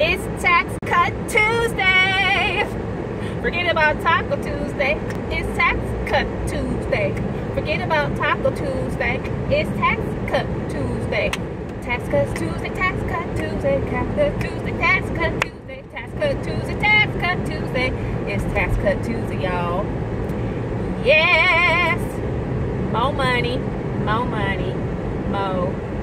It's Tax Cut Tuesday. Forget about Taco Tuesday. It's Tax Cut Tuesday. Forget about Taco Tuesday. It's Tax Cut Tuesday. Tax Cut Tuesday, Tax Cut Tuesday, Tax Cut Tuesday, Tax Cut Tuesday, Tax Cut Tuesday, It's Tax Cut Tuesday, y'all. Yes. More money, more money, more.